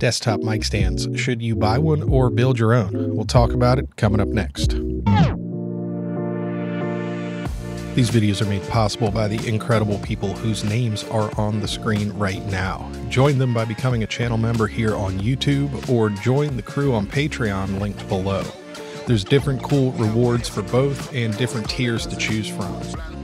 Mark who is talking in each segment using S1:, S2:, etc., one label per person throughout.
S1: desktop mic stands. Should you buy one or build your own? We'll talk about it coming up next. These videos are made possible by the incredible people whose names are on the screen right now. Join them by becoming a channel member here on YouTube or join the crew on Patreon linked below. There's different cool rewards for both and different tiers to choose from.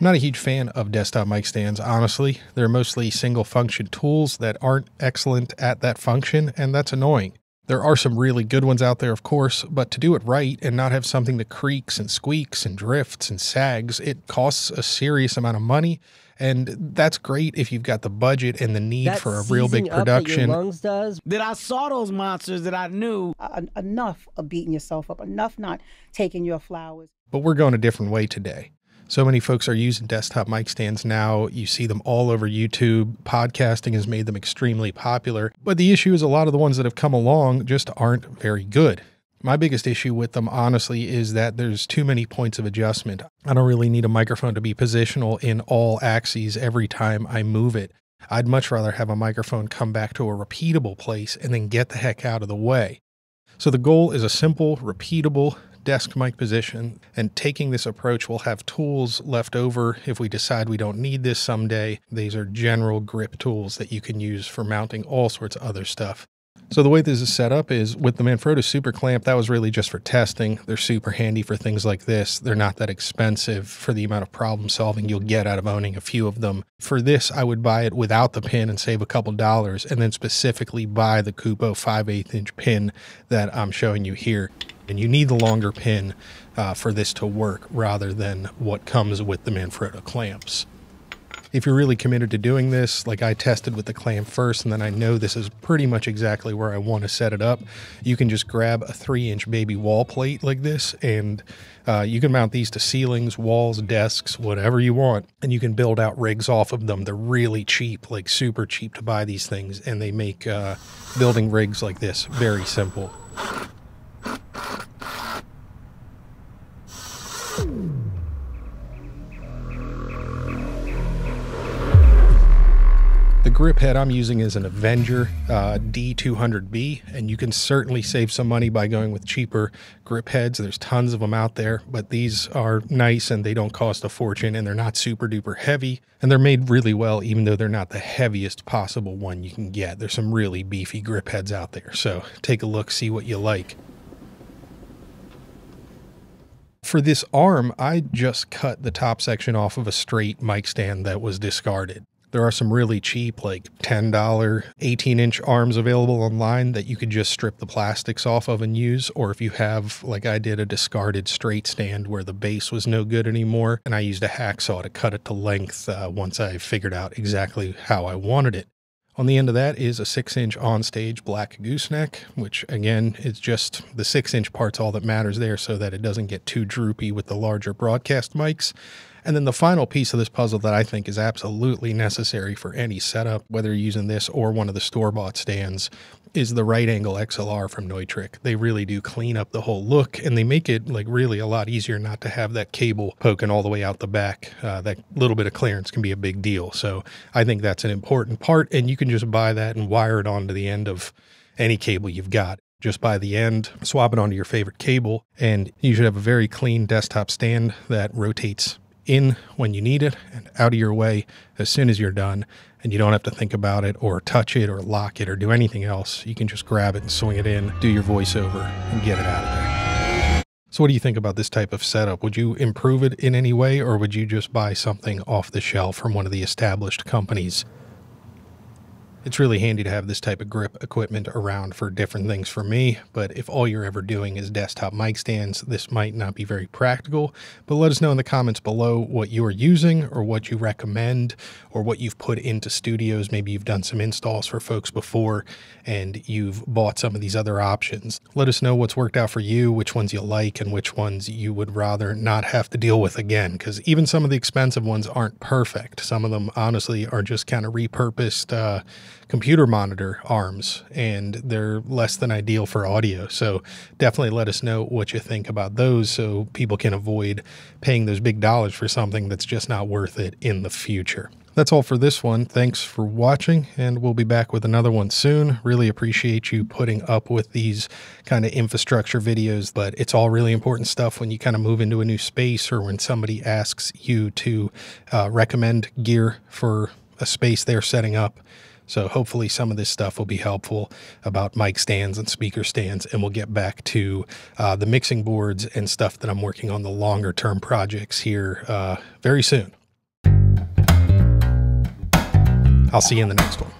S1: I'm not a huge fan of desktop mic stands, honestly. They're mostly single function tools that aren't excellent at that function, and that's annoying. There are some really good ones out there, of course, but to do it right and not have something that creaks and squeaks and drifts and sags, it costs a serious amount of money. And that's great if you've got the budget and the need
S2: that
S1: for a real big
S2: seizing up that
S1: production.
S2: your lungs does.
S3: that I saw those monsters that I knew.
S4: uh, enough of beating yourself up, enough not taking your flowers.
S1: but we're going a different way today. So many folks are using desktop mic stands now. You see them all over YouTube. Podcasting has made them extremely popular. But the issue is a lot of the ones that have come along just aren't very good. My biggest issue with them, honestly, is that there's too many points of adjustment. I don't really need a microphone to be positional in all axes every time I move it. I'd much rather have a microphone come back to a repeatable place and then get the heck out of the way. So the goal is a simple, repeatable desk mic position, and taking this approach will have tools left over if we decide we don't need this someday. These are general grip tools that you can use for mounting all sorts of other stuff. So the way this is set up is with the Manfrotto Super Clamp, that was really just for testing. They're super handy for things like this. They're not that expensive for the amount of problem solving you'll get out of owning a few of them. For this, I would buy it without the pin and save a couple dollars, and then specifically buy the Kupo 5 8 inch pin that I'm showing you here. And you need the longer pin uh, for this to work rather than what comes with the Manfrotto clamps if you're really committed to doing this, like I tested with the clamp first, and then I know this is pretty much exactly where I want to set it up, you can just grab a three inch baby wall plate like this, and uh, you can mount these to ceilings, walls, desks, whatever you want, and you can build out rigs off of them. They're really cheap, like super cheap to buy these things, and they make uh, building rigs like this very simple. Grip head I'm using is an Avenger uh, D200B, and you can certainly save some money by going with cheaper grip heads. There's tons of them out there, but these are nice and they don't cost a fortune and they're not super duper heavy. And they're made really well, even though they're not the heaviest possible one you can get. There's some really beefy grip heads out there. So take a look, see what you like. For this arm, I just cut the top section off of a straight mic stand that was discarded. There are some really cheap, like $10, 18 inch arms available online that you could just strip the plastics off of and use. Or if you have, like I did, a discarded straight stand where the base was no good anymore, and I used a hacksaw to cut it to length uh, once I figured out exactly how I wanted it. On the end of that is a six inch onstage black gooseneck, which again is just the six inch part's all that matters there so that it doesn't get too droopy with the larger broadcast mics. And then the final piece of this puzzle that I think is absolutely necessary for any setup, whether you're using this or one of the store bought stands, is the right angle XLR from Neutrik. They really do clean up the whole look and they make it like really a lot easier not to have that cable poking all the way out the back. Uh, that little bit of clearance can be a big deal. So I think that's an important part. And you can just buy that and wire it onto the end of any cable you've got just by the end, swap it onto your favorite cable, and you should have a very clean desktop stand that rotates in when you need it and out of your way as soon as you're done. And you don't have to think about it or touch it or lock it or do anything else. You can just grab it and swing it in, do your voiceover, and get it out of there. So, what do you think about this type of setup? Would you improve it in any way, or would you just buy something off the shelf from one of the established companies? It's really handy to have this type of grip equipment around for different things for me, but if all you're ever doing is desktop mic stands, this might not be very practical. But let us know in the comments below what you are using or what you recommend or what you've put into studios. Maybe you've done some installs for folks before and you've bought some of these other options. Let us know what's worked out for you, which ones you like, and which ones you would rather not have to deal with again. Because even some of the expensive ones aren't perfect. Some of them, honestly, are just kind of repurposed. Uh, computer monitor arms and they're less than ideal for audio. So definitely let us know what you think about those so people can avoid paying those big dollars for something that's just not worth it in the future. That's all for this one. Thanks for watching, and we'll be back with another one soon. Really appreciate you putting up with these kind of infrastructure videos, but it's all really important stuff when you kind of move into a new space or when somebody asks you to uh, recommend gear for a space they're setting up. So hopefully some of this stuff will be helpful about mic stands and speaker stands, and we'll get back to uh, the mixing boards and stuff that I'm working on the longer term projects here uh, very soon. I'll see you in the next one.